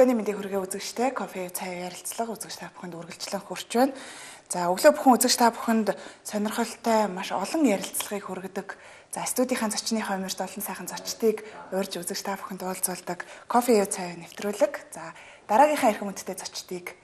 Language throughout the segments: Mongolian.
өглөөний мэндийг хүргээ үзэгчтэй кофе цай ярилцлага үзэгч та бүхэнд үргэлжлэн хүрч байна. За өглөө бүхэн үзэгч та бүхэнд сонирхолтой маш олон ярилцлагыг хүргэдэг. За студийнхаа зочны хойморт олон сайхан зочдыг урьж үзэгч та бүхэнд уулзуулдаг кофе цай нэвтрүүлэг. За дараагийнхаа эрхэм хүндтэй зочдыг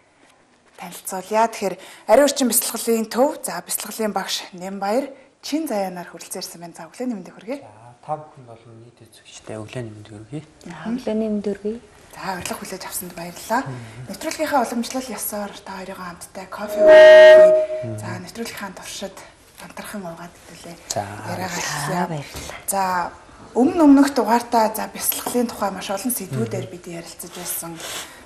танилцуулъя. Тэгэхээр ариун орчин бяцлаглалын төв, за бяцлаглалын багш Нямбаяр чин заяанаар хүрэлцэн ирсэн байна. За өглөөний мэндийг хүргэе. Та бүхэнд бол нийт үзэгчтэй өглөөний мэндийг хүргэе. Өглөөний мэндийг хүргэе. За урилга хүлээж авсанд баярлалаа. Нэвтрүүлгийнхаа уламжлал ясаар та хоёрын хамтдаа кофе уугий. За нэвтрүүлгийнхаа туршид хамтрахын уугаад хэлээ. За яриагаа баярлалаа. За өмнө өмнөх дугаартаа за бясалгалын тухай маш олон сэдвүүдээр бид ярилцаж байсан.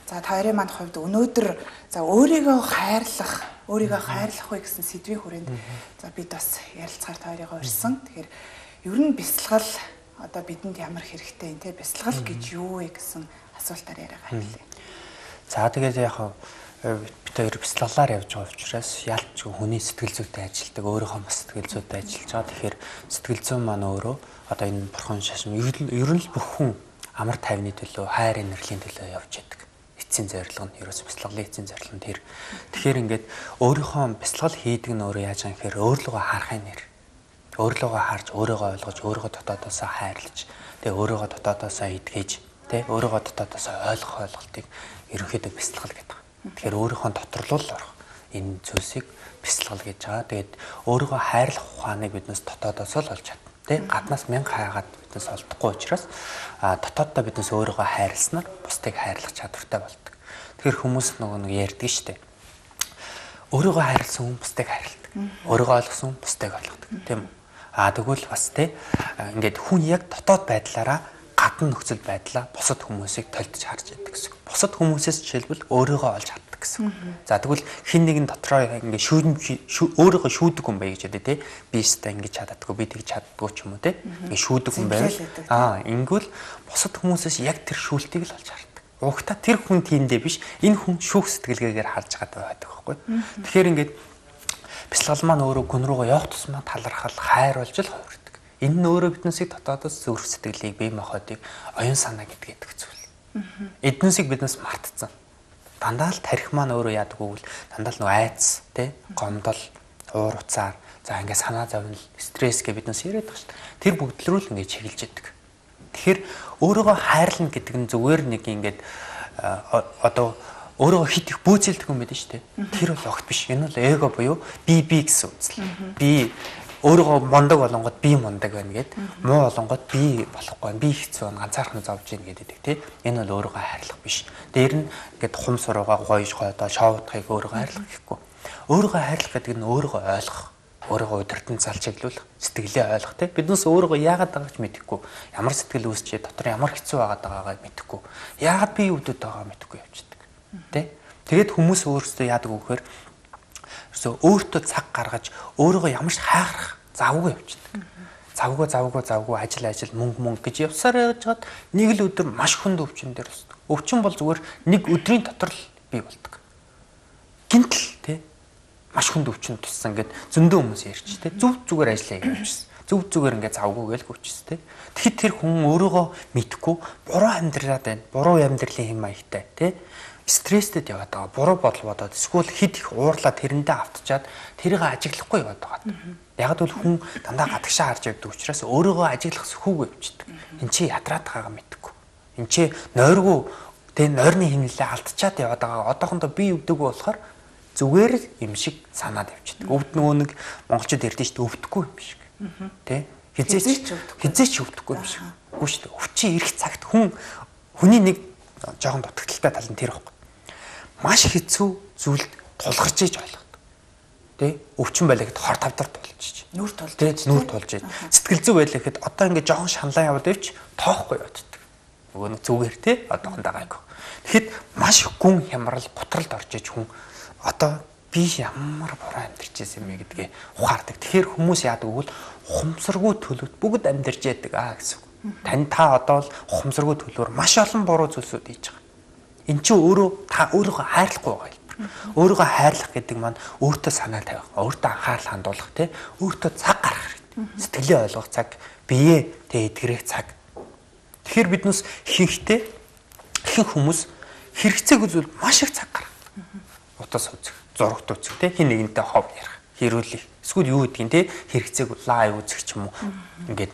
За хоёрын манд хувьд өнөөдөр за өөрийгөө хайрлах, өөрийгөө хайрлах вэ гэсэн сэдвийн хүрээнд за бид бас ярилцахаар та хоёрыг урьсан. Тэгэхээр ер нь бясалгал одоо бидэнд ямар хэрэгтэй юм те бясалгал гэж юу вэ гэсэн асуултаар яриагаа хэлье. За тэгээд яг бид хоёр бяцлаглаар явж байгаа учраас ялч хүний сэтгэл зүйтэй ажилдаг өөрийнхөө бас сэтгэл зүйтэй ажиллаж байгаа. Тэгэхээр сэтгэл зүйн маань өөрөө одоо энэ бурхан шашин ер нь л бүх хүн амар тайвны төлөө хайр энергийн төлөө явж яадаг. Эцсийн зорилго нь ерөөс бяцлаглалын эцсийн зорилго нь тэр. Тэгэхээр ингээд өөрийнхөө бяцлал хийдэг нь өөрөө яаж юм гэхээр өөрлөгөө харахын нэр. Өөрлөгөө харж, өөрийгөө ойлгож, өөрийгөө дотоодоосоо хайрлаж, тэгээ өөрийгөө дотоодоосоо эдгэж тий өөрийгөө дотоодоос ойлгох ойлголтыг ерөнхийдөө бяцлал гэдэг. Тэгэхээр өөрийнхөө доторлол орох энэ зүйлсийг бяцлал гэж байгаа. Тэгээд өөрийгөө хайрлах ухааныг биднээс дотоодоос л олж чадна. Тий гаднаас мянга хайгаад биднээс олдохгүй учраас дотооддоо биднээс өөрийгөө хайрласнаар бусдыг хайрлах чадвартай болдог. Тэгэхээр хүмүүс нөгөө нэг ярьдаг штеп. Өөрийгөө хайрлсан хүн бусдыг хайрладаг. Өөрийгөө ойлгосон хүн бусдыг ойлгодог. Тийм үү? Аа тэгвэл бас тий ингээд хүн яг дотоод байдлаараа гадна нөхцөл байдлаа бусад хүмүүсийг толдож харж яддаг гэсэн. Бусад хүмүүсээс жишээлбэл өөрийгөө олж чаддаг гэсэн. За тэгвэл хин нэгэн дотроо ингээ шүүн өөрийгөө шүүдэг хүн бай гэж яддаг тий. Би өөртөө ингэж чаддаггүй би тэгж чаддаггүй ч юм уу тий. Ингээ шүүдэг хүн байвал аа ингэвэл бусад хүмүүсээс яг тэр шүүлтийг л олж хардаг. Угта тэр хүн тиймдээ биш энэ хүн шүүх сэтгэлгээгээр харж байгаа байдаг байхгүй. Тэгэхээр ингээд бяцлал маань өөрөө гүн рүүгээ явах тусмаа талархал хайр болж л хувирдаг. Энэ нь өөрөө биднээсийг дотоодос зүрх сэтгэлийг бие махбодыг оюун санаа гэдгийг гэдэг зүйл. Эднээсийг биднээс мартцсан. Дандаа л тарих маань өөрөө яадаг вэ? Дандаа л нөө айц, тэ, гомдол, уур уцаар, за ингээ санаа зовнил, стресс гэж биднээс яриад байгаа шүү дээ. Тэр бүгд л ингээ чиглэж идэг. Тэгэхээр өөрийгөө хайрлна гэдэг нь зүгээр нэг ингээд одоо өөрөө хит их бүүцэлдэг юм байдаг шүү дээ. Тэр бол огт биш. Энэ бол эго буюу би би гэсэн үзэл. Би өөрийгөө мондог болонгод би мондог байна гэд муу болонгод би болохгүй би хэцүү байна ганцаархан зовж ийн гэдэг тий энэ бол өөрийгөө хайрлах биш. Дээр нь ингээд хум суруугаа гоёж гойдоо шоудахыг өөрийгөө хайрлах гэхгүй. Өөрийгөө хайрлах гэдэг нь өөрийгөө ойлгох өөрийгөө удирдан залж чиглүүлэх сэтгэлээ ойлгох тий биднээс өөрийгөө яагаад байгаач мэдэхгүй? Ямар сэтгэл үүсчээ? Дотор ямар хэцүү байгаад байгаагаа мэдэхгүй? Яагаад би өвдөд байгаа мэдэхгүй явчихдаг? Тий тэгээд хүмүүс өөрсдөө яадаг вэ гэхээр ерөөсөө өөртөө цаг гаргаж өөрийгөө ямарч хайхрах завгүй явчихдаг. Завгүй завгүй завгүй ажил ажил мөнгө мөнгө гэж явсаар явжгаад нэг л өдөр маш хүнд өвчин дээр өсдөг. Өвчин бол зүгээр нэг өдрийн дотор л бий болдог. Гинтл тий маш хүнд өвчин туссан гэд зөндөө хүмүүс ярьж тий зүв зүгээр ажиллаа явчихсан. Зүв зүгээр ингээд завгүй гээл гүчс тий. Тэгэхэд тэр хүн өөрийгөө мэдхгүй буруу амьдраад байна. Буруу амьдралын хэм маягтай тий стресстэд яваад байгаа. Буруу бодол бодоод эсвэл хид их уурлаад тэрэндээ автчаад тэрийг ажиглахгүй яваад байгаа. Яг л хүн дандаа гадагшаа харж явдаг учраас өөрийгөө ажиглах сөхүүг явчихдаг. Энд чи ядраад байгаагаа мэдхгүй. Энд чи нойргүй тэг нойрны хэмнэлээ алдчихад яваад байгаа. Одоохондоо би өвдөгөө болохоор зүгээр юм шиг санаад явчихдаг. Өвд нөгөө нэг монголчууд ярьдэн шүү дээ өвдөхгүй юм шиг. Тэ? Хизээч хизээч өвдөхгүй юм шиг. Үгүй шүү дээ. Өвчин ирэх цагт хүн хүний нэг жоохон дутагдaltaй тал нь тэр байхгүй маш хэцүү зүйлд тулгарч иж ойлгодог. Тэ? Өвчин байлаа гэхэд хор тавдарт болж иж. Нүрт болж. Тэ? Нүрт болж иж. Сэтгэл зүй байлаа гэхэд одоо ингээд жоохон шаналаа яваад ивч тоохгүй явагддаг. Нөгөө нэг зүгээр тэ? Одоохондоо гайгүй. Тэгэхэд маш гүн хямрал гутралд орж иж хүн одоо би ямар буруу амьдарч байсан юм бэ гэдгээ ухаардаг. Тэгэхээр хүмүүс яадаг вэ? Ухамсаргүй төлөвт бүгд амьдарч яадаг аа гэсэн. Тань та одоо л ухамсаргүй төлөвөр маш олон буруу зүйлсүүд хийж байгаа. Эн чинь өөрөө та өөрийгөө хайрлахгүй байгаа юм. Өөрийгөө хайрлах гэдэг маань өөртөө санаа тавих, өөртөө анхаарал хандуулах тий, өөртөө цаг гаргах хэрэгтэй. Сэтгэлээ ойлгох цаг, биеэ тий эдгэрэх цаг. Тэгэхээр биднээс ихэнхдээ ихэнх хүмүүс хэрэгцээг үзвэл маш их цаг гаргана. Утас үзэх, зурагт үзэх те хин нэгнтэй хов ярих, хэрүүлэх. Эсвэл юу гэдгийг те хэрэгцээг лайв үзэх ч юм уу. Ингээд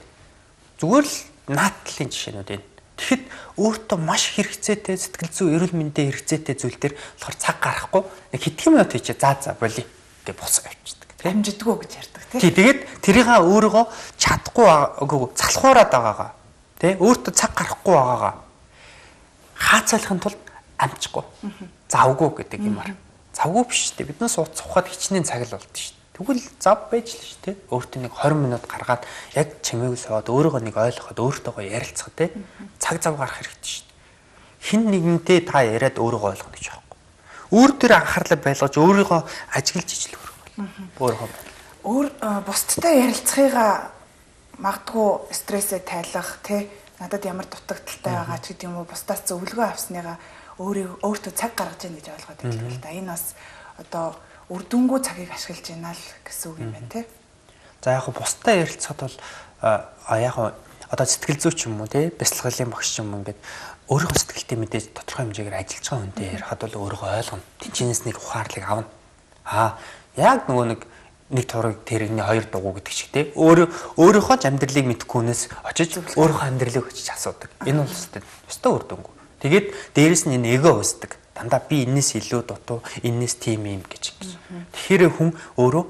зүгээр л наадлын жишээнүүд энэ. Тэгэхэд өөртөө маш хэрэгцээтэй сэтгэл зүй эрүүл мэндийн хэрэгцээтэй зүйл дээр болохоор цаг гарахгүй нэг хэдхэн минут хийчээ. Заа заа боли гэж босоо авчдаг. Амжидгүү гэж ярьдаг тий. Тэгээд тэрийгээ өөрийгөө чадахгүй үгүй залхуураад байгаагаа. Тий өөртөө цаг гарахгүй байгаагаа. Хаацалахын тулд амжихгүй. Завгүй гэдэг юмар. Завгүй биш тий биднээс ууц сухад хичнээн цаг л болд шүү Тэгвэл зав байж л шүү дээ. Өөртөө нэг 20 минут гаргаад яг чимээг соод өөрийгөө нэг ойлгоход өөртөөгөө ярилцах те цаг зав гарах хэрэгтэй шүү дээ. Хин нэгнтэй та яриад өөрийгөө ойлгох гэж байхгүй. Өөр дээр анхаарлаа байлгаж өөрийгөө ажиглаж ижил өөрийгөө. Өөрийгөө. Өөр бусдтай ярилцахыгаа магадгүй стрессээ тайлах те надад ямар дутагдaltaй байгаа ч гэдэг юм уу бусдаас зөвлөгөө авсныгаа өөрийг өөртөө цаг гаргаж яах гэж ойлгоод байдаг л да. Энэ бас одоо үр дүнгүй цагийг ашиглаж байна л гэсэн үг юм байна тий. За яг бустай ярилцахад бол а яг одоо сэтгэл зүйч юм уу тий бясалгалын багш юм ингээд өөрийнхөө сэтгэлтэй мэдээж тодорхой хэмжээгээр ажиллаж байгаа хүнтэй ярихад бол өөрийгөө ойлгоно. Тэнчнээс нэг ухаарлыг авна. Аа яг нөгөө нэг нэг турыг тэрэгний хоёр дугуй гэдэг шиг тий өөр өөрийнхөө ч амьдралыг мэдхгүй хүнээс очиж өөрийнхөө амьдралыг очиж асуудаг. Энэ бол өстой өстой үр дүнгүй. Тэгээд дээрэс нь энэ эго өсдөг дандаа би энэс илүү дутуу энэс тийм юм гэж. Тэгэхээр хүн өөрөө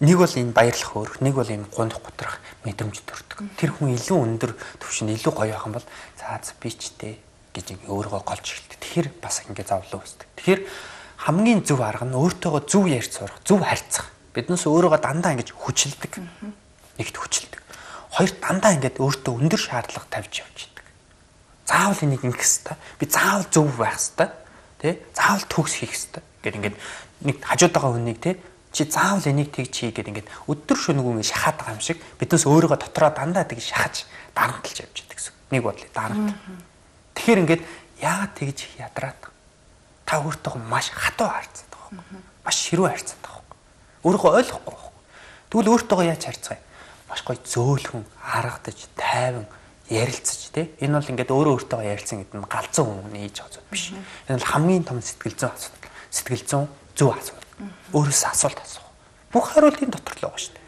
нэг бол энэ баярлах өөр нэг бол энэ гунх готрах мэдрэмж төрдөг. Тэр хүн илүү өндөр төвшин илүү гоё юм бол заа би ч дээ гэж өөрийгөө голж эхэлдэг. Тэгэхээр бас ингэ завлуу өсдөг. Тэгэхээр хамгийн зөв арга нь өөртөөгөө зөв ярьж сурах, зөв харьцах. Биднээс өөрийгөө дандаа ингэж хүчилдэг. Нэгт хүчилдэг. Хоёр дандаа ингэж өөртөө өндөр шаардлага тавьж явж идэг. Заавал энийг ингэх хэвээр. Би заавал зөв байх хэвээр тий заавал төгс хийх хэрэгтэй гэд ингээд нэг хажууд байгаа хүнийг тий чи заавал энийг тгий чи гэд ингээд өдөр шөнөгүй ингээд шахаад байгаа юм шиг биднээс өөрийгөө дотроо дандаа тгий шахаж дарамтлж явж байдаг гэсэн. Нэг бодлоо дарамт. Тэгэхээр ингээд яагаад тэгж ядраад та өөртөө маш хатуу харцаад байгаа юм. Маш ширүү харцаад байгаа юм. Өөрийгөө ойлгохгүй байна. Тэгвэл өөртөө яаж харьцгаа юм? Маш гоё зөөлхөн, аргадаж, тайван ярилцаж тий энэ бол ингээд өөрөө өөртөө ярилцсан гэдэг нь галзуу хүн байгаа зүйл биш. Энэ бол хамгийн том сэтгэл зүйн асуудал. Сэтгэл зүйн зөв асуудал. Өөрөөс асуулт асуух. Бүх хариултын дотор л байгаа шүү дээ.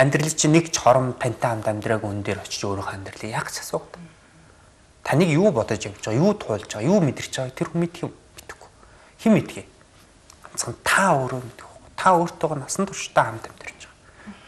Амьдрал чинь нэг ч хором тантай хамт амьдрааг өн дээр очиж өөрийнхөө амьдралыг яг ч асуух. Таныг юу бодож явж байгаа, юу туулж байгаа, юу мэдэрч байгаа тэр хүн мэдх юм мэдхгүй. Хэн мэдгий? Ганцхан та өөрөө мэдэх. Та өөртөө насан туршдаа хамт амьдарч байгаа.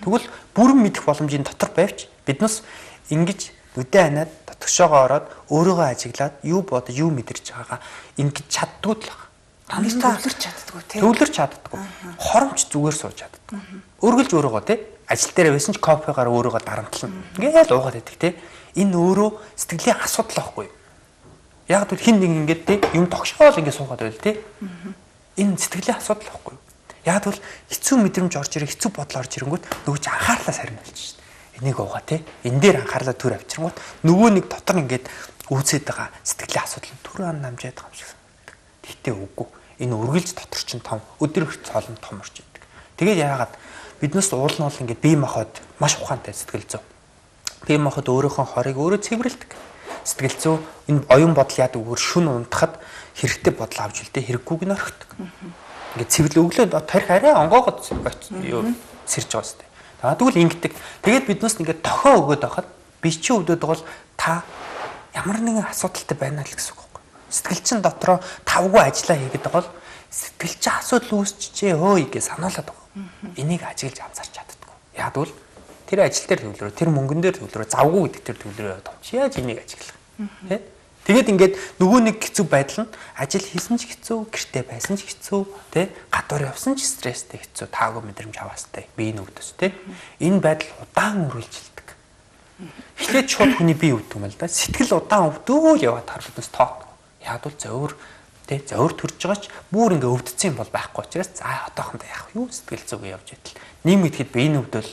Тэгвэл бүрэн мэдэх боломжийн дотор байвч биднес ингэж үдэ ханаад дотгошоогоо ороод өөрийгөө ажиглаад юу бодож юу мэдэрч байгаагаа ингэж чаддгүй л байна. Танаас төвлөрч чаддгүй тийм. Төвлөрч чаддгүй. Хоромч зүгээр сууж чаддгүй. Өргөлж өөрийгөө тийм ажил дээр байсан ч кофегаар өөрийгөө дарамтлана. Ингээл уугаад байдаг тийм. Энэ өөрөө сэтгэлийн асуудал юу? Яг л хин нэг ингээд тийм юм тогшоол ингээд суугаад байл тийм. Энэ сэтгэлийн асуудал юу? Яг л хэцүү мэдрэмж орж ирэх, хэцүү бодол орж ирэнгүүт нөгөө чи анхаарлаа сарна болж шээ энийг уугаа тий. Энэ дээр анхаарлаа төр авчиргууд нөгөө нэг дотор ингээд үүсээд байгаа сэтгэлийн асуудал төр ан намжаад байгаа юм шиг санагдав. Тэгтээ үгүй. Энэ үргэлж дотор чинь том өдөр их цолон том орж идэг. Тэгээд яагаад биднээс уул нь бол ингээд бие махбод маш ухаантай сэтгэл зүй. Бие махбод өөрийнхөө хорыг өөрөө цэвэрлдэг. Сэтгэл зүй энэ оюун бодол яадаг өөр шүн унтахад хэрэгтэй бодол авч үлдээ хэрэггүйг нь орхидог. Ингээд цэвэрлээ өглөө тарих арай онгоогод сэрж байгаа сте. А тэгвэл ингэдэг. Тэгээд биднээс ингээд тохио өгöd байхад би чи өвдөд бол та ямар нэгэн асуудалтай байна л гэсэн үг байхгүй. Сэтгэл чин дотроо тавгүй ажиллаа хийгээд байгаа бол сэтгэл чин асуудал үүсчихээ өөй гэж санаалаад байгаа. Энийг ажиглаж анзаарч чаддаггүй. Яг бол тэр ажил дээр төвлөрөө, тэр мөнгөн дээр төвлөрөө, завгүй гэдэг тэр төвлөрөө яваад байгаа. Чи яаж энийг ажиглах? Тэ? Тэгээд ингээд нөгөө нэг хэцүү байдал нь ажил хийсэн ч хэцүү, гэртээ байсан ч хэцүү, тэ гадуур явсан ч стресстэй хэцүү, таагүй мэдрэмж аваастай, бие нүгдэс тэ. Энэ байдал удаан үргэлжилдэг. Эхлээд шууд хүний бие өвдөг юм л да. Сэтгэл удаан өвдөөл яваад харлаас тоо. Яг бол зөөр тэ зөөр төрж байгаа ч бүр ингээ өвдсөн юм бол байхгүй учраас за одоохондоо яах вэ? Юу сэтгэл зүгөө явж идэл. Нийгэм идэхэд бие нүгдэл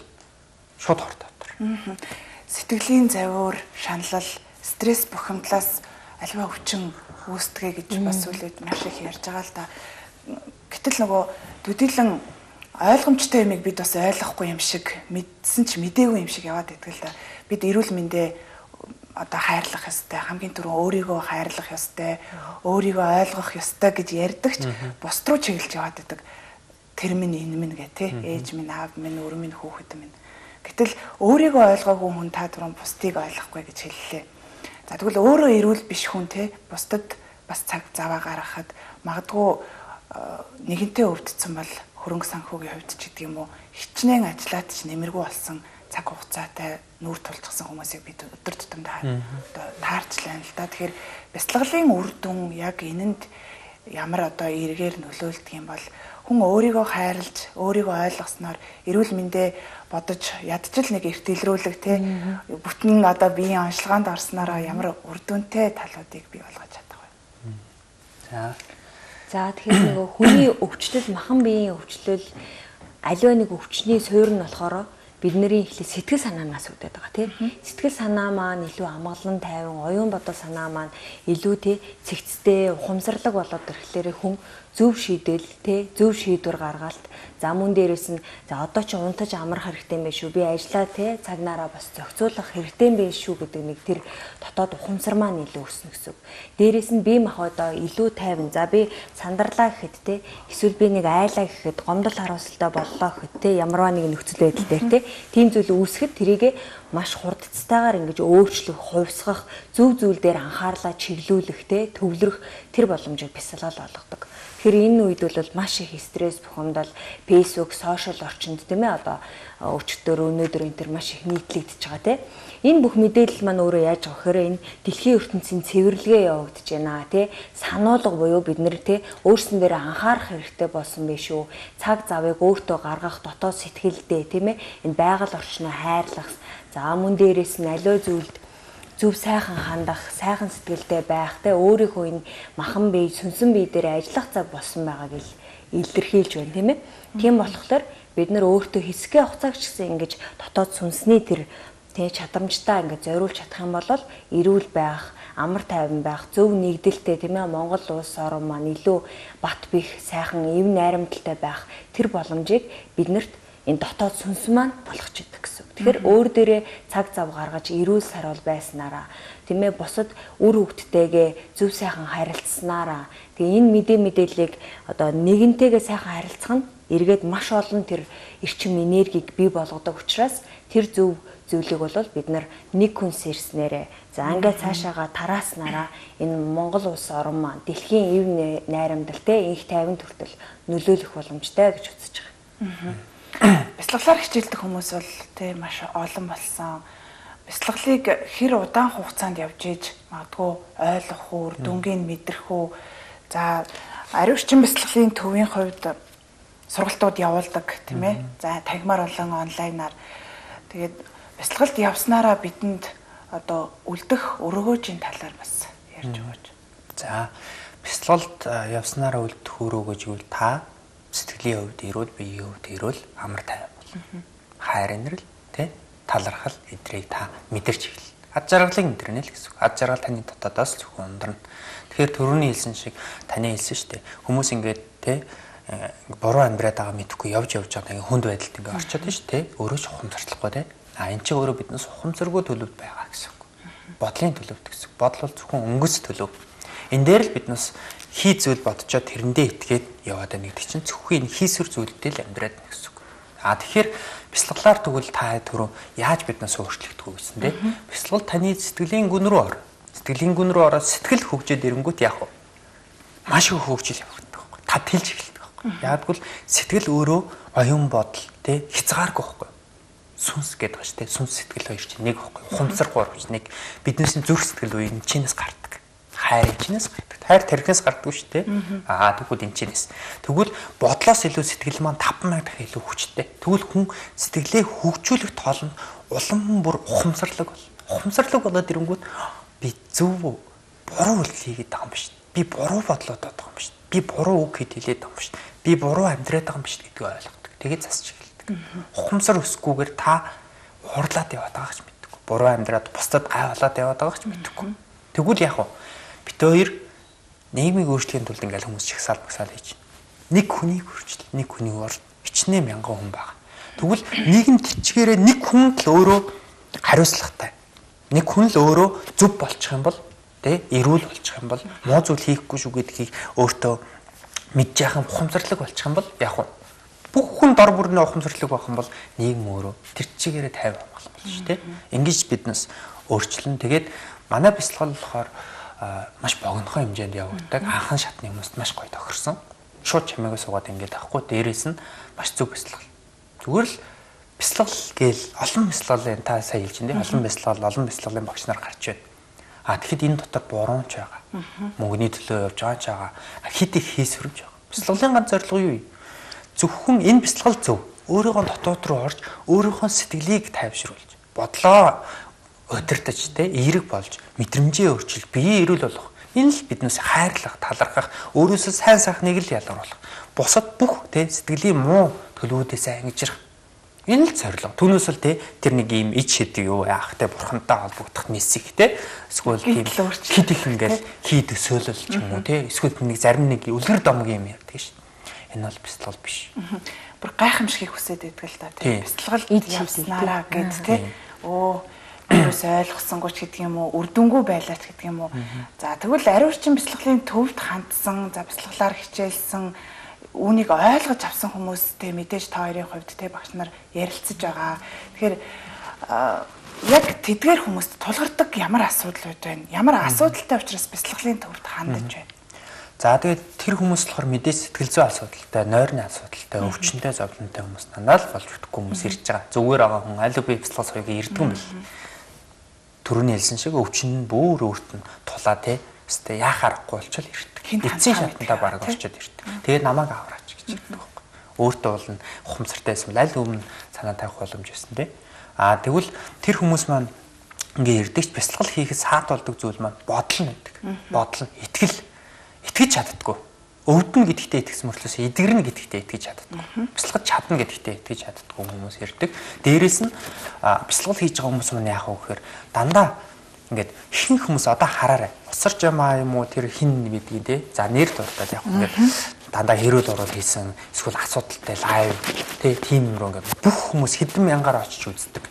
шууд хорт дотор. Сэтгэлийн завиур, шаналл, стресс бухимдлаас альва өвчин үүсдэгэ гэж бас үлээд маш их ярьж байгаа л да. Гэтэл нөгөө төдийлөн ойлгомжтой юмыг бид бас ойлгохгүй юм шиг мэдсэн ч мдээгүй юм шиг яваад байдаг л да. Бид эрүүл мэндэ одоо хайрлах ёстой, хамгийн түрүү өөрийгөө хайрлах ёстой, өөрийгөө ойлгох ёстой гэж ярьдагч бусд руу чиглэж яваад байдаг. Тэр минь энэ минь гэ тэ ээж минь аав минь өр минь хүүхэд минь. Гэтэл өөрийгөө ойлгоогүй хүн та түрүүн бусдыг ойлгохгүй гэж хэллээ. За тэгвэл өөрөө эрүүл биш хүн тэ бусдад бас цаг заваа гаргахад магадгүй нэгэнтээ өвдсөн бол хөрөнгө санхүүгийн хувьд ч гэдэг юм уу хичнээн ажиллаад ч нэмэргүй болсон цаг хугацаатай нүүр тулчихсан хүмүүсийг бид өдөр тутамдаа одоо таарчлаа л да. Тэгэхээр бяцлаглалын үр дүн яг энэнд ямар одоо эргээр нөлөөлдөг юм бол хүн өөрийгөө хайрлж өөрийгөө ойлгосноор эрүүл мэндэ бодож ядчил нэг эртэлрүүлэг те бүтэн одоо биеийн онцлогоонд орснороо ямар үр дүнтэй талуудыг бий болгож чадах вэ? За. За тэгэхээр нөгөө хүний өвчлөл махан биеийн өвчлөл аливаа нэг өвчний суурь нь болохоор бидний ихлэ сэтгэл санаанаас үүдээд байгаа тийм сэтгэл санаа маань илүү амгалан тайван оюун бодол санаа маань илүү тий цэгцтэй ухамсарлаг болоод ирэхлээр хүн зөв шийдэл те зөв шийдвэр гаргалт за мөн дээрээс нь за одоо чи унтаж амрах хэрэгтэй юм биш үү би ажиллаа те цагнаараа бас зохицуулах хэрэгтэй юм биш шүү гэдэг нэг тэр дотоод ухамсар маань илүү өснө гэсэн. Дээрээс нь би мах одоо илүү тайван за би сандарлаа гэхэд те эсвэл би нэг айлаа гэхэд гомдол харуулсалтай боллоо гэхэд те ямарваа нэг нөхцөл байдал дээр те тийм зүйл үүсгэхэд тэрийгэ маш хурдцтайгаар ингэж өөрчлөх, хувьсгах, зөв зүйл дээр анхаарлаа чиглүүлэх те төвлөрөх тэр боломжийг бясалгал болгодог. Тэгэхээр энэ үед бол маш их стресс бухимдал Facebook, сошиал орчинд тийм ээ одоо өчтөр өнөөдөр энэ төр маш их нийтлэгдэж байгаа тийм. Энэ бүх мэдээлэл маань өөрөө яаж байгаа гэхээр энэ дэлхийн ертөнцийн цэвэрлэгээ явагдаж байна тий. Сануулга буюу бид нэр тий өөрсөн дээр анхаарах хэрэгтэй болсон биш үү? Цаг завыг өөртөө гаргах дотоод сэтгэлдээ тийм ээ энэ байгаль орчноо хайрлах за мөн дээрээс нь аливаа зүйлд зөв сайхан хандах, сайхан сэтгэлтэй байх, тэ өөрийнхөө энэ махан бие, сүнсэн бие дээр ажиллах цаг болсон байгааг ил илэрхийлж байна, тийм ээ. Тийм болохоор бид нар өөртөө хэсгээ хугацаагч гэсэн ингэж дотоод сүнсний тэр тэ чадамжтай ингэж зориулж чадах юм бол эрүүл байх, амар тайван байх, зөв нэгдэлтэй тийм ээ Монгол улс орн маань илүү бат бих, сайхан, эв найрамдалтай байх тэр боломжийг биднэрт энэ дотоод сүнс маань болгож идэг гэсэн. Тэгэхээр өөр дээрээ цаг зав гаргаж эрүүл сарвал байснараа тийм ээ бусад үр хөвгттэйгээ зөв сайхан харилцснараа тэгээ энэ мэдээ мэдээллийг одоо нэгэнтэйгээ сайхан харилцах нь эргээд маш олон тэр эрчим энергийг бий болгодог учраас тэр зөв зүйлийг бол бид нар нэг хүнс ирснээрээ за ингээд цаашаага тарааснараа энэ Монгол улс орн маань дэлхийн эв найрамдалтай инх тайван төртөл нөлөөлөх боломжтой гэж үзэж байгаа. Бяцлаглаар хичээлдэг хүмүүс бол тий маш олон болсон. Бяцлаглыг хэр удаан хугацаанд явж ийж магадгүй ойлгох уу, дүнгийн мэдрэх үү. За ариун орчин бяцлаглалын төвийн хувьд сургалтууд явуулдаг тийм ээ. За тагмаар болон онлайнаар тэгээд бяцлагалд явснараа бидэнд одоо үлдэх өргөөжийн талаар бас ярьж өгөөч. За бяцлагалд явснараа үлдэх өрөөгөөж гэвэл та сэтгэлийн хувьд эрүүл биеийн хувьд эрүүл амар тайван бол хайр инрэл тий талархал эдрийг та мэдэрч эхэл. Ад жаргалын интернэл гэсэн үг. Ад жаргал таны дотоодоос зөвхөн ундрна. Тэгэхээр төрөний хэлсэн шиг таны хэлсэн шүү дээ. Хүмүүс ингээд тий э, буруу амьдраад байгаа мэдхгүй явж явж байгаа ингээ хүнд байдалд ингээ орчод шүү дээ. Өөрөө ч ухамсарлахгүй тий. А эн чинь өөрөө биднээс ухамсаргүй төлөвд байгаа гэсэн үг. Бодлын төлөвд гэсэн. Бодол бол зөвхөн өнгөс төлөв. Энэ дээр л биднээс хий зүйл бодцоод тэрэндээ итгээд яваад байна гэдэг чинь зөвхөн хийсвэр зүйлдээ л амьдраад байна гэсэн үг. А тэгэхээр бяцлаглаар тэгвэл та түрүү яаж биднээс өөрчлөгдөх вэ гэсэн дээ. Бяцлал таны сэтгэлийн гүн рүү ор. Сэтгэлийн гүн рүү ороод сэтгэл хөгжөөд ирэнгүүт яах вэ? Маш их хөгжил явагддаг байхгүй. Та тэлж эхэлдэг байхгүй. Яагтвэл сэтгэл өөрөө оюун бодол тий хязгааргүй байхгүй сүнс гэдэг ба ш тэ сүнс сэтгэл хоёр чинь нэг байхгүй ухамсар гур нэг биднээс зүрх сэтгэл үе энэ чинээс гардаг хайр энэчнээс гардаг. Хайр тархинаас гардаг шүү дээ. Аа тэгвэл энэчнээс. Тэгвэл бодлоос илүү сэтгэл маань 5000 дахин илүү хүчтэй. Тэгвэл хүн сэтгэлээ хөгжүүлэх тоол нь улам бүр ухамсарлаг бол. Ухамсарлаг болоод ирэнгүүт би зөв буруу үйл хийгээд байгаа юм биш. Би буруу бодлоод байгаа юм биш. Би буруу үг хэд хэлээд байгаа юм биш. Би буруу амьдраад байгаа юм биш гэдгийг ойлгодог. Тэгээд засч эхэлдэг. Ухамсар өсгүйгээр та хурлаад яваад байгаа ч мэдгүй. Буруу амьдраад бусдад гайвалаад яваад байгаа ч мэдгүй. Тэгвэл яг нь бит хоёр нийгмийг өөрчлөхийн тулд ингээл хүмүүс чагсаал багсаал хийж нэг хүнийг өөрчил нэг хүний ор хичнээн мянган хүн байна. Тэгвэл нийгэм тэтчгээрээ нэг хүн л өөрөө хариуцлагатай. Нэг хүн л өөрөө зөв болчих юм бол тэ эрүүл болчих юм бол муу зүйл хийхгүй шүү гэдгийг өөртөө мэдж яхан ухамсарлаг болчих юм бол яг уу бүх хүн дор бүрний ухамсарлаг байх юм бол нийгэм өөрөө тэр чигээрээ тайван болох болно шүү дээ. Ингэж биднес өөрчлөн тэгээд манай бяцлал болохоор маш богинохой хэмжээнд явагддаг. Анхан шатны хүмүүст маш гоё тохирсон. Шууд чамайгаа суугаад ингээд авахгүй дээрээс нь маш зөв бяцлал. Зүгээр л бяцлал гээл олон бяцлалын та сайн хэлж байна. Олон бяцлал, олон бяцлалын багш нар гарч байна. А тэгэхэд энэ дотор буруунч байгаа. Мөнгөний төлөө явж байгаа ч байгаа. Хит их хийсвэрж байгаа. Бяцлагын ганц зорилго юу вэ? Зөвхөн энэ бяцлал зөв. Өөрийнхөө дотоод руу орж өөрийнхөө сэтгэлийг тайвшруулж бодлоо удирдах те эерэг болж мэдрэмжээ өөрчил биеийн эрүүл болох. Энэ л биднээс хайрлах талархах өөрөөсөө сайн сайхныг л ялгаруулах бусад бүх те сэтгэлийн муу төлөвүүдээс ангижрах. Энэ л зорилго түүнээс л те тэр нэг ийм ич шидэг юу яах те бурхантай холбогдох мессеж те эсвэл тийм хид их ингээл хий төсөөлөл ч юм уу те эсвэл нэг зарим нэг үлгэр домог юм ярьдаг шүү энэ бол бяцлал биш. Бүр гайхамшигыг хүсээд байдаг л да те бяцлал явснараа гэд те өө юус ойлгосонгүй ч гэдэг юм уу үрдөнгүү байлаач гэдэг юм уу. За тэгвэл ариурчин бяцлаглалын төвд хандсан за бяцлаглаар хичээлсэн үүнийг ойлгож авсан хүмүүстэй мэдээж та хоёрын хувьд те багш нар ярилцаж байгаа. Тэгэхээр яг тэдгээр хүмүүст тулгардаг ямар асуудал байд вэ ямар асуудалтай учраас бяцлаглалын төвд хандаж байна? За тэгээд тэр хүмүүс болохоор мэдээж сэтгэл зүйн асуудалтай, нойрны асуудалтай, өвчнөд зовлонтой хүмүүс надад л болж өгөхгүй хүмүүс ирж байгаа. Зүгээр байгаа хүн аль би бяцлал соёг ирдэг юм бэл төрөний хэлсэн шиг өвчин нь бүр өөрт нь тулаа те өстэй яах аргагүй болчихвол ирдэг. Эцсийн шатндаа бараг орчод ирдэг. Тэгээд намайг авраач гэж хэлдэг байхгүй. Өөртөө бол ухамсартай байсан аль өмнө санаа тавих боломж байсан те. Аа тэгвэл тэр хүмүүс маань ингээ ирдэгч бясалгал хийхэд саад болдог зүйл маань бодол нь гэдэг. Бодол нь итгэл итгэж чаддггүй өвдөн гэдэгтээ итгэсэн мөртлөөс эдгэрнэ гэдэгтээ итгэж чаддаггүй. Бяцлагд чадна гэдэгтээ итгэж чаддаггүй хүмүүс ирдэг. Дээрээс нь бяцлал хийж байгаа хүмүүс маань яах вэ гэхээр дандаа ингээд ихэнх хүмүүс одоо хараарай. Усарч ямаа юм уу тэр хин гэдгийг те. За нэр дуртаад яг ингээд дандаа хэрүүл орол хийсэн эсвэл асуудалтай лайв те тийм юм руу ингээд бүх хүмүүс хэдэн мянгаар очиж үздэг.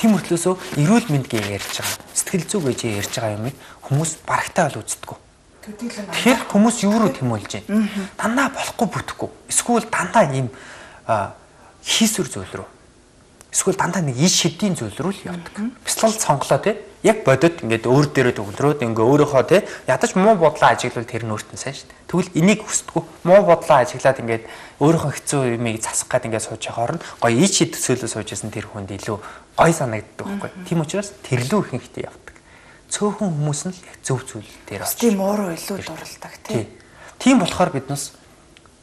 Тийм мөртлөөсөө эрүүл мэнд гээ ярьж байгаа. Сэтгэл зүг гэж ярьж байгаа юмыг хүмүүс барагтаа бол үздэггүй Тэгэхээр хүмүүс юу руу тэмүүлж байна? Дандаа болохгүй бүтэхгүй. Эсвэл дандаа ийм хийсвэр зүйл рүү. Эсвэл дандаа нэг иш шидийн зүйл рүү л явдаг. Бяцлал сонглоо те. Яг бодод ингээд өөр дээрээ төгөлрөөд ингээ өөрөөхөө те ядаж муу бодлоо ажиглавал тэр нь өөртөө сайн шүү дээ. Тэгвэл энийг хүсдэггүй. Муу бодлоо ажиглаад ингээд өөрөөхөө хэцүү юмыг засах гад ингээд сууж байгаа нь гоё ич шид төсөөлөө суужсэн тэр хүнд илүү гой санагддаг байхгүй. Тийм учраас тэрлүү ихэнхдээ явдаг цөөхөн хүмүүс нь л зөв зүйл дээр очиж тийм ууруу илүү дурладаг тийм. Тийм болохоор биднээс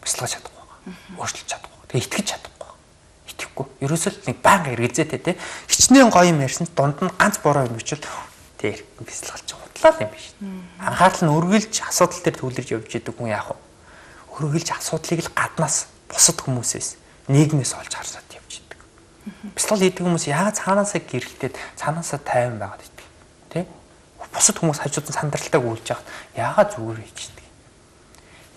бяцлагаж чадахгүй байгаа. Өөрчлөж чадахгүй. Тэгээ итгэж чадахгүй. Итгэхгүй. Ерөөсөө л нэг байнга эргэлзээтэй тийм. Хичнээн гоё юм ярьсан дунд нь ганц буруу юм бичвэл тэр бяцлагалж худлаа юм биш. Анхаарал нь өргөлж асуудал дээр төвлөрж явж идэг хүн яах вэ? Өргөлж асуудлыг л гаднаас бусад хүмүүсээс нийгмээс олж харсаад явж идэг. Бяцлал хийдэг хүмүүс яагаад цаанаасаа гэрэлтээд цаанаасаа тайван байгаад идэг. Тийм бусад хүмүүс хажууд нь сандралтайг үйлж яхад яагаад зүгээр хийчихдэг.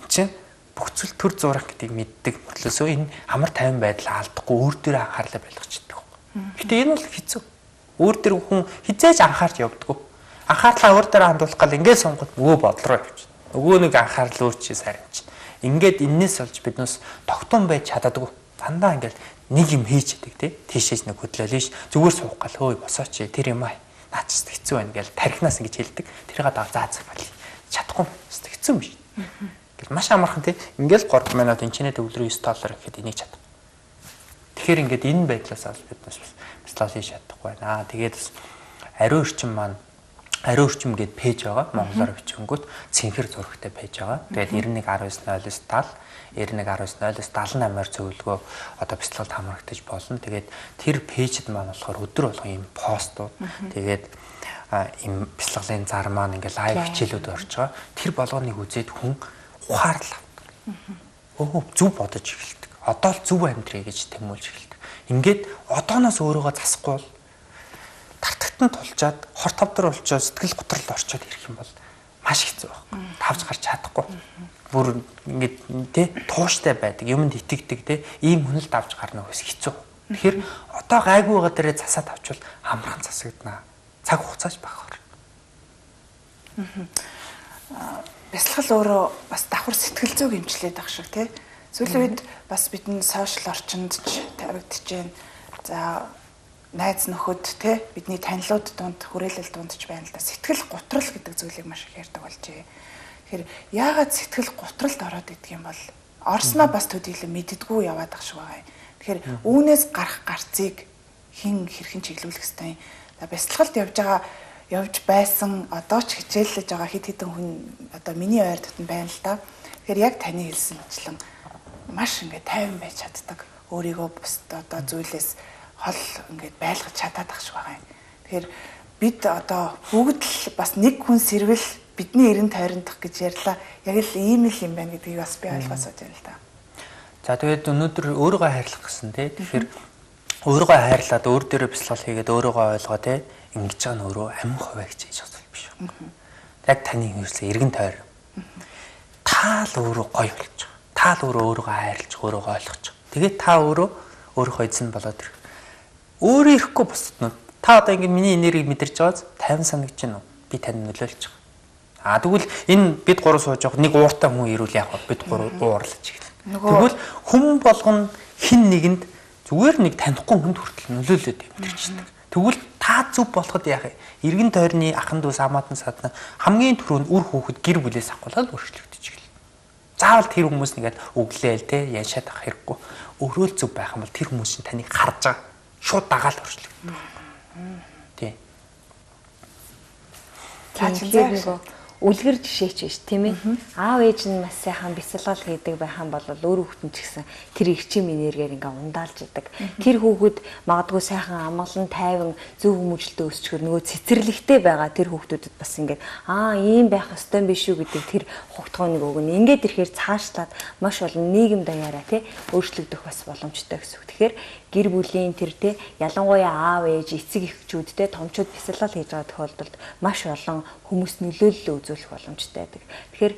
Энд чинь бүх зүйл төр зураг гэдгийг мэддэг мөртлөөсөө энэ амар тайван байдлаа алдахгүй өөр дээрээ анхаарлаа байлгачдаг. Гэтэ энэ бол хэцүү. Өөр дээр хүн хизээж анхаарч явдггүй. Анхаарлаа өөр дээр хандуулах гал ингээд сонгоод нөгөө бодол руу явчих. Нөгөө нэг анхаарал өөр чи сарнич. Ингээд эннээс олж биднээс тогтун байж чаддаггүй. Дандаа ингээд нэг юм хийж идэг тий. Тийшээс нэг хөдлөөл ш. Зүгээр суух гал хөөе босооч тэр юм аа наач хэцүү байна гэж тархинаас ингэж хэлдэг. Тэрийг даа заа заа бали. Чадахгүй хэцүү юм шиг. Гэл маш амархан тий. Ингээл 3 минут энчнээ төвлөрөө 9 доллар гэхэд энийг чадах. Тэгэхээр ингээд энэ байдлаас авч бид бас бяцлал хийж чадахгүй байна. Аа тэгээд бас ариун орчин маань ариун орчим гээд пэйж байгаа. Монголоор бичгэнгүүт цэнхэр зурагтай пэйж байгаа. Тэгээд 91190970 9119-78-аар зөвлөгөө одоо бяцлагт хамрагдаж болно. Тэгээд тэр пэйжд маань болохоор өдөр болгон ийм постууд тэгээд ийм бяцлаглалын зар маань ингээ лайв хичээлүүд орж байгаа. Тэр болгоныг үзээд хүн ухаарлаа. Өө зүв бодож эхэлдэг. Одоо л зүв амьдрий гэж тэмүүлж эхэлдэг. Ингээд одооноос өөрийгөө засахгүй бол тартагтан тулчаад хор тавдар болчоод сэтгэл готрол орчоод ирэх юм бол маш хэцүү байхгүй. Тавж гарч чадахгүй бүр ингээд тий тууштай байдаг юмд итгэдэг тий ийм хүнэлт авч гарна гэс хэцүү. Тэгэхээр одоо гайгүй байгаа дээрээ засаад авчвал амархан засагдана. цаг хугацааж багаар. бясалгал өөрөө бас давхар сэтгэл зүйг эмчлээд ах шиг тий. Сүүлийн үед бас бидний сошиал орчинд ч тавигдж байна. За найз нөхөд тий бидний танилуд дунд хүрээлэл дунд ч байна л да. Сэтгэл гутрал гэдэг зүйлийг маш их ярьдаг болжээ. Тэгэхээр яагаад сэтгэл гутралд ороод идэх юм бол орсноо бас төдийлөн мэддгүү яваад ах шиг байгаа юм. Тэгэхээр үүнээс гарах гарцыг хин хэрхэн чиглүүлэх хэвтэй. За бясалгалд явж байгаа явж байсан одоо ч хичээллэж байгаа хэд хэдэн хүн одоо миний ойр дотн байна л да. Тэгэхээр яг таны хэлсэнчлэн маш ингээд тайван байж чаддаг. Өөрийгөө бус одоо зүйлээс хол ингээд байлгаж чадаад ах шиг байгаа юм. Тэгэхээр бид одоо бүгд л бас нэг хүн сэрвэл бидний эрен тойрондох гэж ярьлаа. Яг л ийм л юм байна гэдгийг бас би ойлгосоо байна л да. За тэгээд өнөөдөр өөрийгөө хайрлах гэсэн тий. Тэгэхээр өөрийгөө хайрлаад өөр дээрээ бясалгал хийгээд өөрийгөө ойлгоо тий ингэж байгаа нь өөрөө амин хуваагч гэж асуудал биш үү. Яг таны хэрэгслээ эргэн тойр. Таал өөрөө гоё болж байгаа. Таал өөрөө өөрийгөө хайрлж өөрийгөө ойлгож байгаа. Тэгээд та өөрөө өөрийнхөө эзэн болоод ирэх. Өөрөө ирэхгүй бусдад нь та одоо ингэ миний энергийг мэдэрч байгааз 50 санагдаж байна уу? Би тань нөлөөлж байгаа. А тэгвэл энэ бид гурав сууж байгаа нэг ууртай хүн ирүүл яах вэ? Бид гурав уурлаж эхэлнэ. Тэгвэл хүн болгоно хин нэгэнд зүгээр нэг танихгүй хүнд хүртэл нөлөөлөд мэдэрчдэг. Тэгвэл та зөв болоход яах вэ? Иргэн тойрны ахан дүүс амаатан садна хамгийн түрүүнд үр хүүхэд гэр бүлээс авахлаад өөрчлөгдөж эхэлнэ. Заавал тэр хүмүүс нэгээд өглөөл те яншаад авах хэрэггүй. Өөрөө л зөв байх юм бол тэр хүмүүс чинь таныг харж байгаа. Шууд дагаал өөрчлөгдөх. Тий. Тэгэхээр нөгөө үлгэр жишээч биш тийм ээ. Аав ээж нь маш сайхан бясалгал хийдэг байхan бол өөр хүүхдэн ч гэсэн тэр эрчим энергээр ингээ ундаалж идэг. Тэр хүүхэд магадгүй сайхан амгалан тайван зөв хүмүүжлэлтэй өсчихөр нөгөө цэцэрлэгтэй байгаа тэр хүүхдүүдэд бас ингээ аа ийм байх ёстой юм биш үү гэдэг тэр хугтгооныг өгнө. Ингээд ирэхээр цаашлаад маш олон нийгэм даяараа тий өөрчлөгдөх бас боломжтой гэсэн үг. Тэгэхээр гэр бүлийн тэр те ялангуяа аав ээж эцэг эхчүүд те томчууд бясалгал хийж байгаа тохиолдолд маш олон хүмүүс нөлөөлөл үзүүлэх боломжтой байдаг. Тэгэхээр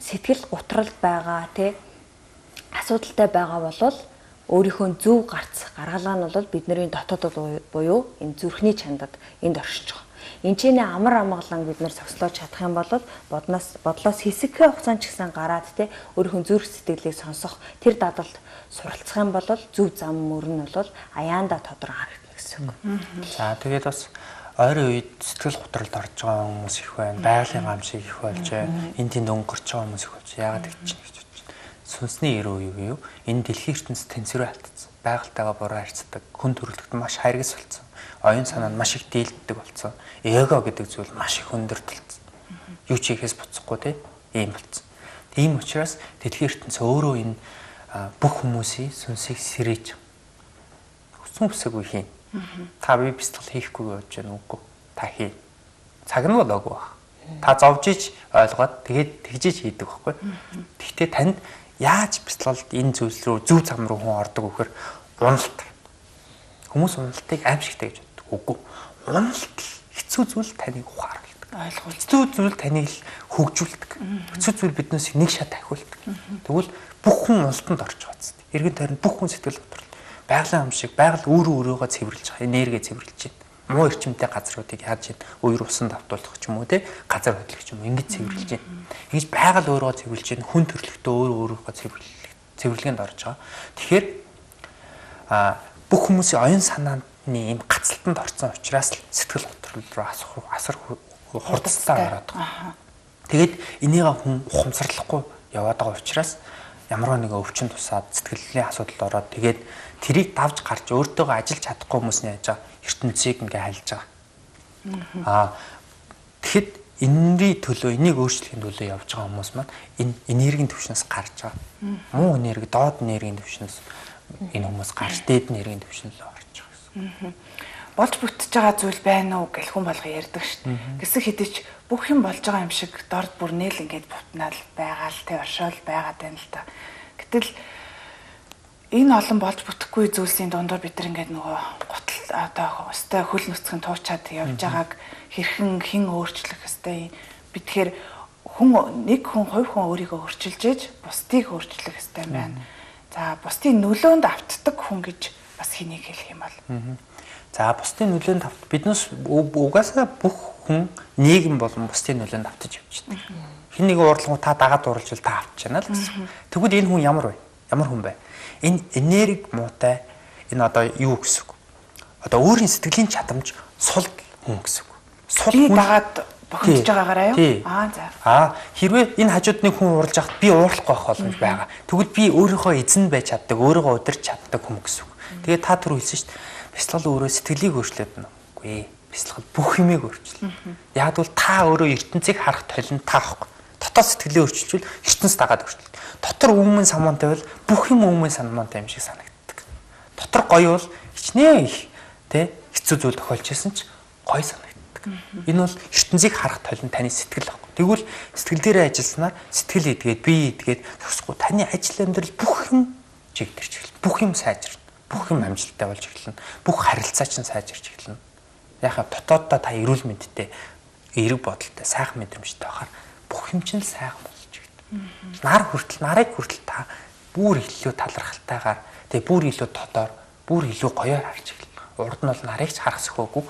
сэтгэл гутрал байгаа те асуудалтай байгаа болвол өөрийнхөө зөв гарц гаргалгаа нь бол бидний дотоод буюу энэ зүрхний чандад энд оршиж байгаа. Энд чинь амар амгалан бид нар цогцлоо чадах юм бол бодноос бодлоос хэсэгхэн хугацаанд ч гэсэн гараад те өөрийнхөө зүрх сэтгэлийг сонсох тэр дадалд суралцах юм бол зөв зам мөр нь бол аяанда тодорхой харагдана гэсэн үг. За тэгээд бас ойрын үед сэтгэл готролд орж байгаа хүмүүс их байна. Байгалийн гамшиг их болж байна. Энд тэнд өнгөрч байгаа хүмүүс их болж. Яагаад гэж чинь гэж бодчих. Сүнсний эрөө юу юу? Энэ дэлхийн ертөнцийн тэнцвэрээ алдсан. Байгальтайгаа буруу харьцдаг. Хүн төрөлхтөд маш хайргас болсон оюун санаа нь маш их дийлддэг болсон. Эго гэдэг зүйл маш их өндөртөлсөн. Юу ч хийхээс буцахгүй те ийм болсон. Тийм учраас дэлхийн ертөнц өөрөө энэ бүх хүмүүсийн сүнсийг сэрэж хүсэн хүсээгүй хийн. Та би бэлтгэл хийхгүй гэж байна үгүй. Та хий. Цаг нь болоогүй баг. Та зовж иж ойлгоод тэгээд тэгжиж хийдэг байхгүй. Гэхдээ танд яаж бэлтгэлд энэ зүйлс рүү зөв зам руу хүн ордог вөхөр уналт. Хүмүүс уналтыг аимшигтай гэж Үгүй. Уналт хэцүү зүйл таныг ухаарладаг. Ойлгуул. Хэцүү зүйл таныг хөгжүүлдэг. Хэцүү зүйл биднээс нэг шат ахиулдаг. Тэгвэл бүх хүн уналтанд орж байгаа зү. Иргэн тойронд бүх хүн сэтгэл готрол. Байгалийн ам шиг байгаль өөрөө өөрөөгөө цэвэрлж байгаа. Энерги цэвэрлж байна. Муу эрчимтэй газруудыг яаж ийн уур усанд автуулах ч юм уу те газар хөдлөх ч юм уу ингэж цэвэрлж байна. Ингэж байгаль өөрөө цэвэрлж байна. Хүн төрлөختөө өөрөө өөрөөгөө цэвэрлэх цэвэрлэгэнд орж байгаа. Тэгэхээр а бүх хүмүүсийн оюун санаанд ийм гацалтанд орсон учраас л сэтгэл готрол руу асар асар хурдтай ороод байгаа. Тэгээд энийг хүн ухамсарлахгүй яваад байгаа учраас ямар нэгэн өвчин тусаад сэтгэлийн асуудал ороод тэгээд тэрийг давж гарч өөртөөгөө ажиллаж чадахгүй хүмүүс нь яаж ертөнцийг ингээ хайлж байгаа. Аа тэгэхэд энэний төлөө энийг өөрчлөхийн төлөө явж байгаа хүмүүс маань энэ энергийн төвшнөөс гарч байгаа. Муу энерги, доод энергийн төвшнөөс энэ хүмүүс гарч дээд энергийн төвшнөлөө болж бүтэж байгаа зүйл байна уу гэл хүн болго ярьдаг шүү дээ. Гэсэн хэдий ч бүх юм болж байгаа юм шиг дорд бүр нээл ингээд бутнаал байгаа л тэ оршоол байгаад байна л та. Гэтэл энэ олон болж бүтэхгүй зүйлсийн дундуур бид нар ингээд нөгөө гутал одоо өстой хөл нүцгэн туучаад явж байгааг хэрхэн хэн өөрчлөх хэвтэй би тэгэхээр хүн нэг хүн хувь хүн өөрийгөө өөрчилж ээж бусдыг өөрчлөх хэвтэй байна. За бусдын нөлөөнд автдаг хүн гэж бас хэнийг хэлэх юм бол. За бусдын нөлөөнд авт биднес угаасаа бүх хүн нийгэм болон бусдын нөлөөнд автаж явчихдаг. Хин нэг уурлангуу та дагаад уурлжвал та авч чана л гэсэн. Тэгвэл энэ хүн ямар вэ? Ямар хүн бэ? Энэ энерги муутай энэ одоо юу гэсэн үг? Одоо өөрийн сэтгэлийн чадамж сул хүн гэсэн үг. Сул хүн дагаад бохимдож байгаагаараа юу? Аа за. Аа хэрвээ энэ хажууд нэг хүн уурлж хахад би уурлахгүй байх боломж байгаа. Тэгвэл би өөрийнхөө эзэн байж чаддаг, өөрийгөө удирч чаддаг хүн гэсэн үг. Тэгээд та түр хэлсэн шүү дээ. Бяцлал өөрөө сэтгэлийг өөрчлөөд нь. Үгүй ээ. Бяцлал бүх юмыг өөрчилнө. Яг бол та өөрөө ертөнцийг харах толин та ахгүй. Дотоод сэтгэлээ өөрчилжүүл ертөнц дагаад өөрчилнө. Дотор өмнө самуунтай бол бүх юм өмнө самуунтай юм шиг санагддаг. Дотор гоё бол хичнээн их тэ хэцүү зүйл тохиолж исэн ч гоё санагддаг. Энэ бол ертөнцийг харах толин таны сэтгэл баг. Тэгвэл сэтгэл дээрээ ажилласнаар сэтгэл идгээд бие идгээд тусахгүй таны ажил амьдрал бүх юм чигдэрч эхэлнэ. Бүх юм сайжирна. Бүх юм амжилттай болж эхэлнэ. Бүх харилцаа чинь сайжирч эхэлнэ. Яхаа дотооддоо та эрүүл мэндтэй, эерэг бодолтой, сайхан мэдрэмжтэй байхаар бүх юм чинь сайхан болж эхэлнэ. Нар хүртэл, нарыг хүртэл та бүр илүү талархалтайгаар, тэгээ бүр илүү тодор, бүр илүү гоёор харж эхэлнэ. Урд нь бол нарыг ч харах сөхөөгүй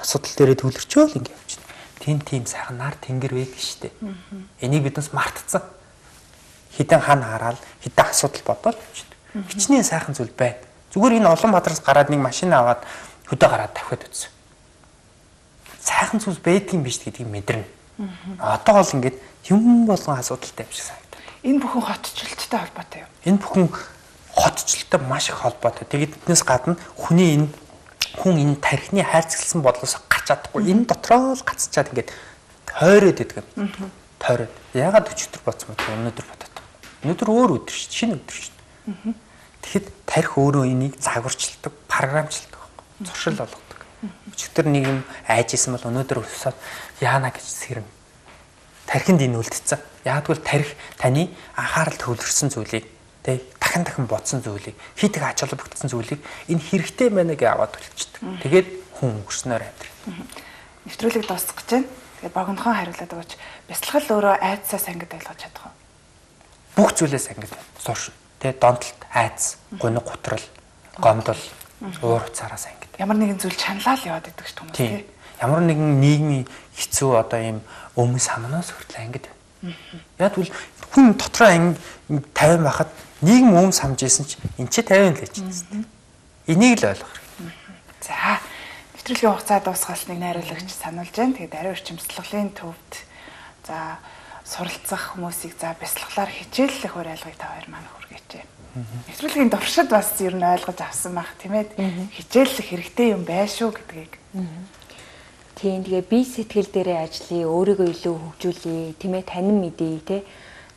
асуудал дээрээ төвлөрчөөл ингэ явчихна. Тим тим сайхан нар тэнгэр байдаг штэ. Энийг биднес мартцсан. Хідэн хан хараал хідэн асуудал бодоод. Хичнээн сайхан зүйл байна. Зүгээр энэ Улаанбаатараас гараад нэг машин аваад хөдөө гараад тавхиад үзсэн. Сайхан зүйл байдгийн биш гэдгийг мэдэрнэ. Одоо бол ингээд юм болгон асуудалтай юм шиг санагдав. Энэ бүхэн хотчлолттой холбоотой юу? Энэ бүхэн хотчлолттой маш их холбоотой. Тэгээд эднээс гадна хүний энэ хүн энэ тархины хайрцагсан бодлоос гарч чадахгүй энэ дотроо л гацчаад ингээд тойроод идэг юм. Тойроод. Ягаад өчтөр бодсон бэ? Өнөөдөр бодоод. Өнөөдөр өөр өдөр шүү. Шинэ өдөр шүү. Тэгэхэд тарих өөрөө энийг загварчилдаг, програмчилдаг. Зуршил болгодог. Өчтөр нэг юм айж исэн бол өнөөдөр өсөөд яана гэж сэрнэ. Тархинд энэ үлдсэн. Яагтвэл тарих таны анхаарал төвлөрсөн зүйлийг Тэ дахин дахин бодсон зүйлийг хит их ач холбогдсон зүйлийг энэ хэрэгтэй байна гэж аваад төлчдөг. Тэгээд хүн өнгөрснөөр амьдрах. Нэвтрүүлэг дуусгах гэж байна. Тэгээд богинохон хариулаад өгөөч. Бяцлал өөрөө айдсаас ангид ойлгож чадах уу? Бүх зүйлээс ангид сурш. Тэ донтолт, айдс, гуниг гутрал, гомдол, уур уцаараас ангид. Ямар нэгэн зүйл чаналал яваад идэг ш хүмүүс тий. Ямар нэгэн нийгмийн хэцүү одоо ийм өмнө самнаас хүртэл ангид. Яг тэгвэл хүн дотроо анги 50 байхад нийгэм өм самж исэн чи эн чи 50 л хийж байна. Энийг л ойлгох хэрэгтэй. За нэвтрүүлгийн хугацаа дуусгаас нэг найруулагч сануулж байна. Тэгээд ариун эрчимслэгийн төвд за суралцах хүмүүсийг за бяцлаглаар хичээллэх уриалгыг та хоёр маань хүргээч. Нэвтрүүлгийн дуршид бас ер нь ойлгож авсан байх тийм ээ. Хичээллэх хэрэгтэй юм байна шүү гэдгийг. Тийм тэгээ би сэтгэл дээрээ ажиллая, өөрийгөө илүү хөгжүүлье, тийм ээ танин мэдээ тий.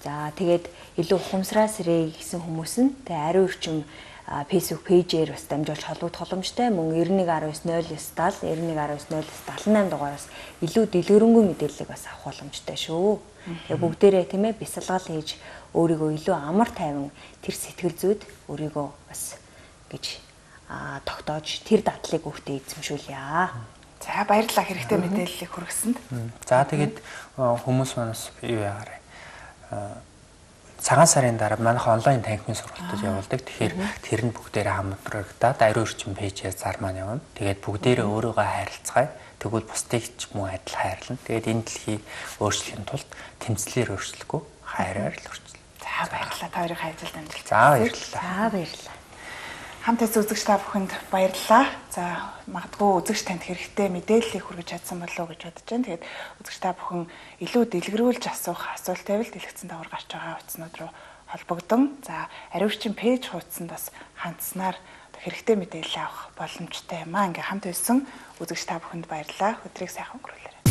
За тэгээд илүү ухамсараа сэрээ гэсэн хүмүүс нь тэгээ ариун өрчим Facebook пэйжээр бас дамжуулж холбогдох боломжтой. Мөн 91190970 91190978 дугаараас илүү дэлгэрэнгүй мэдээллийг бас авах боломжтой шүү. Тэгээ бүгдээрээ тийм ээ бясалгал хийж өөрийгөө илүү амар тайван тэр сэтгэл зүйд өөрийгөө бас гэж тогтоож тэр дадлыг өгтөө эзэмшүүлье. За баярлалаа хэрэгтэй мэдээллийг хүргэсэнд. За тэгээд хүмүүс манаас юу яагараа цагаан сарын дараа манайх онлайн танхимын сургалтууд явуулдаг. Тэгэхээр тэр нь бүгдээрээ хамтрагдаад ариун орчин пэйжээр зар маань явна. Тэгээд бүгдээрээ өөрийгөө хайрлцгаая. Тэгвэл бусдыг ч мөн адил хайрлана. Тэгээд энэ дэлхийг өөрчлөхийн тулд тэмцлэр өөрчлөхгүй хайраар л өөрчлөлт. За баярлалаа. Та хоёрын ажилд амжилт. За баярлалаа. За баярлалаа. Хамт үзэгч та бүхэнд баярлалаа. За магадгүй үзэгч танд хэрэгтэй мэдээллийг хүргэж чадсан болов уу гэж бодож байна. Тэгээд үзэгч та бүхэн илүү дэлгэрүүлж асуух асуулт байвал дэлгэцэн давар гарч байгаа утаснууд руу холбогдсон. За ариувчин пэйж хуудсанд бас хандсанаар хэрэгтэй мэдээлэл авах боломжтой юм аа. Ингээ хамт байсан үзэгч та бүхэнд баярлалаа. Өдрийг сайхан өнгөрүүлээрэй.